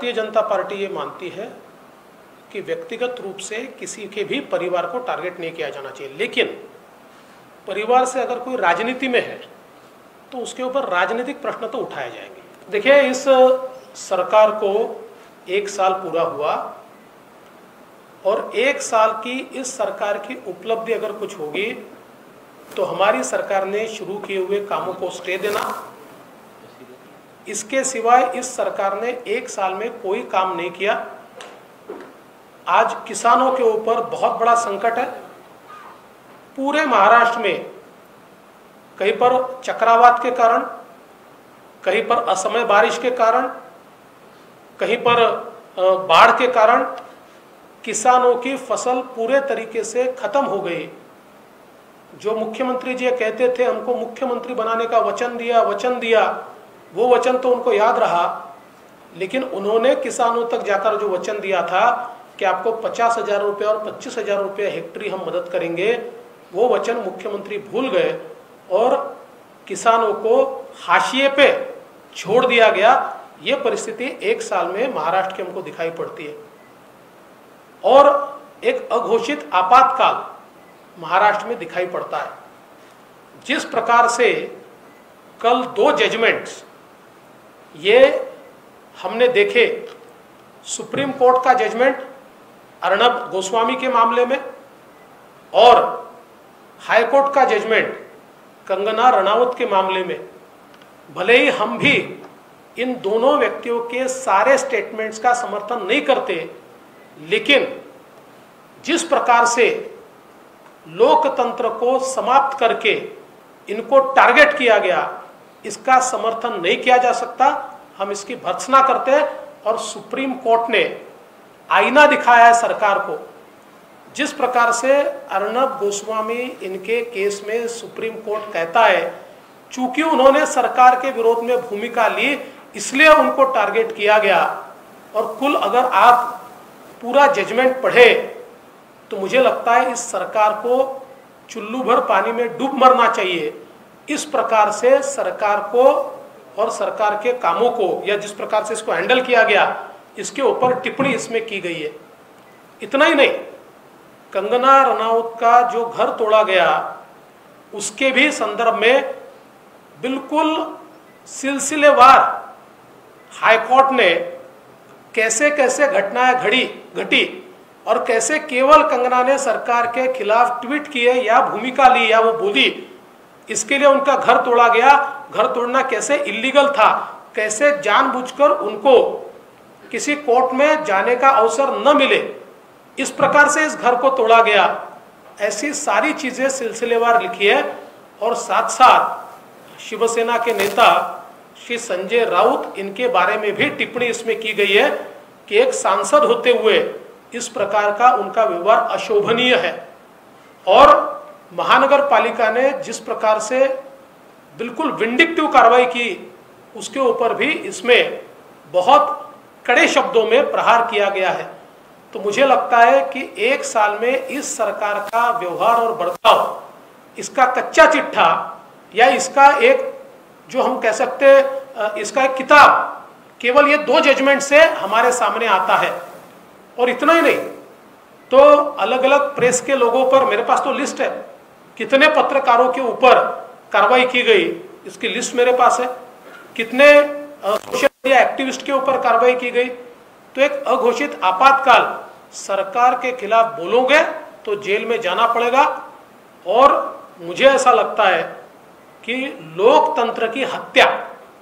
Bharatiya Janata party ये मानती है कि व्यक्तिगत रूप से किसी के भी परिवार को टारगेट नहीं किया जाना चाहिए। लेकिन परिवार से अगर कोई राजनीति में है तो उसके ऊपर राजनीतिक प्रश्न तो उठाए जाएँगे। देखिए, इस सरकार को एक साल पूरा हुआ और एक साल की इस सरकार की उपलब्धि अगर कुछ होगी तो हमारी सरकार ने शुरू किए हुए कामों को स्टे देना इसके सिवाय इस सरकार ने एक साल में कोई काम नहीं किया। आज किसानों के ऊपर बहुत बड़ा संकट है। पूरे महाराष्ट्र में कहीं पर चक्रवात के कारण, कहीं पर असमय बारिश के कारण, कहीं पर बाढ़ के कारण किसानों की फ़सल पूरे तरीके से खत्म हो गई। जो मुख्यमंत्री जी कहते थे, हमको मुख्यमंत्री बनाने का वचन दिया वचन दिया। वो वचन तो उनको याद रहा, लेकिन उन्होंने किसानों तक जाकर जो वचन दिया था कि आपको पचास हज़ार रुपये और पच्चीस हज़ार रुपये हेक्टरी हम मदद करेंगे, वो वचन मुख्यमंत्री भूल गए और किसानों को हाशिए पे छोड़ दिया गया। ये परिस्थिति एक साल में महाराष्ट्र के हमको दिखाई पड़ती है। और एक अघोषित आपातकाल महाराष्ट्र में दिखाई पड़ता है। जिस प्रकार से कल दो जजमेंट्स ये हमने देखे सुप्रीम कोर्ट का जजमेंट अर्णब गोस्वामी के मामले में और हाईकोर्ट का जजमेंट कंगना रनावत के मामले में। भले ही हम भी इन दोनों व्यक्तियों के सारे स्टेटमेंट्स का समर्थन नहीं करते, लेकिन जिस प्रकार से लोकतंत्र को समाप्त करके इनको टारगेट किया गया इसका समर्थन नहीं किया जा सकता, हम इसकी भर्सना करते हैं और सुप्रीम कोर्ट ने आईना दिखाया है सरकार को। जिस प्रकार से अर्नब गोस्वामी इनके केस में सुप्रीम कोर्ट कहता है, चूँकि उन्होंने सरकार के विरोध में भूमिका ली, इसलिए उनको टारगेट किया गया। और कुल अगर आप पूरा जजमेंट पढ़े तो मुझे लगता है इस सरकार को चुल्लू भर पानी में डूब मरना चाहिए। इस प्रकार से सरकार को और सरकार के कामों को या जिस प्रकार से इसको हैंडल किया गया, इसके ऊपर टिप्पणी इसमें की गई है। इतना ही नहीं, कंगना रनाउत का जो घर तोड़ा गया, उसके भी संदर्भ में बिल्कुल सिलसिलेवार हाईकोर्ट ने कैसे कैसे घटनाएँ घड़ी, घटी और कैसे केवल कंगना ने सरकार के खिलाफ ट्वीट किए या भूमिका ली या वो बोली इसके लिए उनका घर तोड़ा गया। घर तोड़ना कैसे इलीगल था? कैसे जानबूझकर उनको किसी कोर्ट में जाने का अवसर न मिले? इस प्रकार से इस घर को तोड़ा गया। ऐसी सारी चीज़ें सिलसिलेवार लिखी है और साथ साथ शिवसेना के नेता श्री संजय राउत, इनके बारे में भी टिप्पणी इसमें की गई है कि एक सांसद होते हुए इस प्रकार का उनका व्यवहार अशोभनीय है। और महानगर पालिका ने जिस प्रकार से बिल्कुल विंडिक्टिव कार्रवाई की, उसके ऊपर भी इसमें बहुत कड़े शब्दों में प्रहार किया गया है। तो मुझे लगता है कि एक साल में इस सरकार का व्यवहार और बर्ताव, इसका कच्चा चिट्ठा या इसका एक, जो हम कह सकते इसका एक किताब, केवल ये दो जजमेंट से हमारे सामने आता है। और इतना ही नहीं तो अलग अलग प्रेस के लोगों पर मेरे पास तो लिस्ट है। कितने पत्रकारों के ऊपर कार्रवाई की गई, इसकी लिस्ट मेरे पास है। कितने सोशल मीडिया एक्टिविस्ट के ऊपर कार्रवाई की गई। तो एक अघोषित आपातकाल, सरकार के खिलाफ बोलोगे तो जेल में जाना पड़ेगा। और मुझे ऐसा लगता है कि लोकतंत्र की हत्या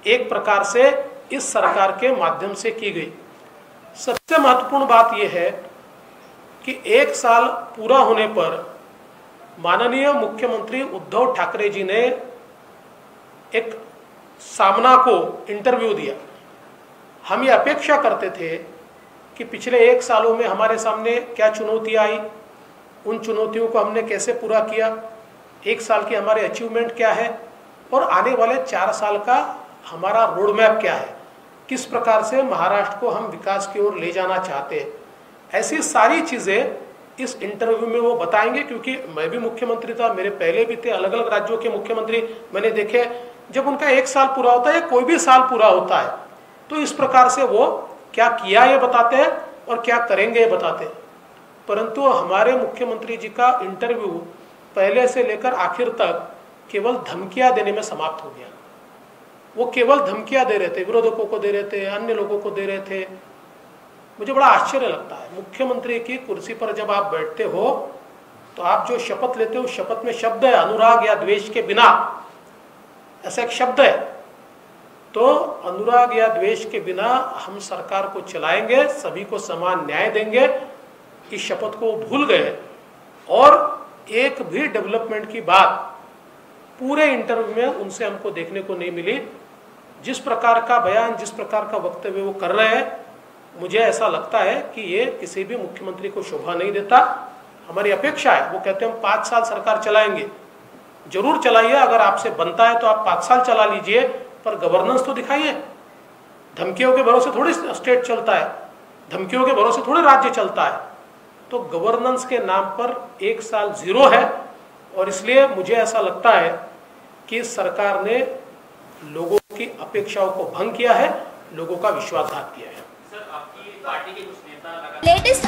एक प्रकार से इस सरकार के माध्यम से की गई। सबसे महत्वपूर्ण बात यह है कि एक साल पूरा होने पर माननीय मुख्यमंत्री उद्धव ठाकरे जी ने एक सामना को इंटरव्यू दिया। हम ये अपेक्षा करते थे कि पिछले एक सालों में हमारे सामने क्या चुनौतियाँ आई, उन चुनौतियों को हमने कैसे पूरा किया, एक साल की हमारे अचीवमेंट क्या है और आने वाले चार साल का हमारा रोड मैप क्या है, किस प्रकार से महाराष्ट्र को हम विकास की ओर ले जाना चाहते हैं। ऐसी सारी चीज़ें इस इंटरव्यू में वो बताएँगे, क्योंकि मैं भी मुख्यमंत्री था, मेरे पहले भी थे अलग अलग राज्यों के मुख्यमंत्री मैंने देखे। जब उनका एक साल पूरा होता है कोई भी साल पूरा होता है तो इस प्रकार से वो क्या किया ये बताते हैं और क्या करेंगे ये बताते हैं। परंतु हमारे मुख्यमंत्री जी का इंटरव्यू पहले से लेकर आखिर तक केवल धमकियाँ देने में समाप्त हो गया। वो केवल धमकियाँ दे रहे थे, विरोधकों को दे रहे थे, अन्य लोगों को दे रहे थे मुझे बड़ा आश्चर्य लगता है। मुख्यमंत्री की कुर्सी पर जब आप बैठते हो तो आप जो शपथ लेते हो, शपथ में शब्द है अनुराग या द्वेष के बिना। ऐसा एक शब्द है। तो अनुराग या द्वेष के बिना हम सरकार को चलाएँगे, सभी को समान न्याय देंगे, इस शपथ को भूल गए। और एक भी डेवलपमेंट की बात पूरे इंटरव्यू में उनसे हमको देखने को नहीं मिली। जिस प्रकार का बयान, जिस प्रकार का वक्तव्य वो कर रहे हैं मुझे ऐसा लगता है कि ये किसी भी मुख्यमंत्री को शोभा नहीं देता। हमारी अपेक्षा है, वो कहते हैं, हम पाँच साल सरकार चलाएँगे। ज़रूर चलाइए, अगर आपसे बनता है तो आप पाँच साल चला लीजिए, पर गवर्नेंस तो दिखाइए। धमकियों के भरोसे थोड़ी स्टेट चलता है, धमकियों के भरोसे थोड़े राज्य चलता है। तो गवर्नेंस के नाम पर एक साल ज़ीरो है, और इसलिए मुझे ऐसा लगता है कि सरकार ने लोगों की अपेक्षाओं को भंग किया है, लोगों का विश्वासघात किया है।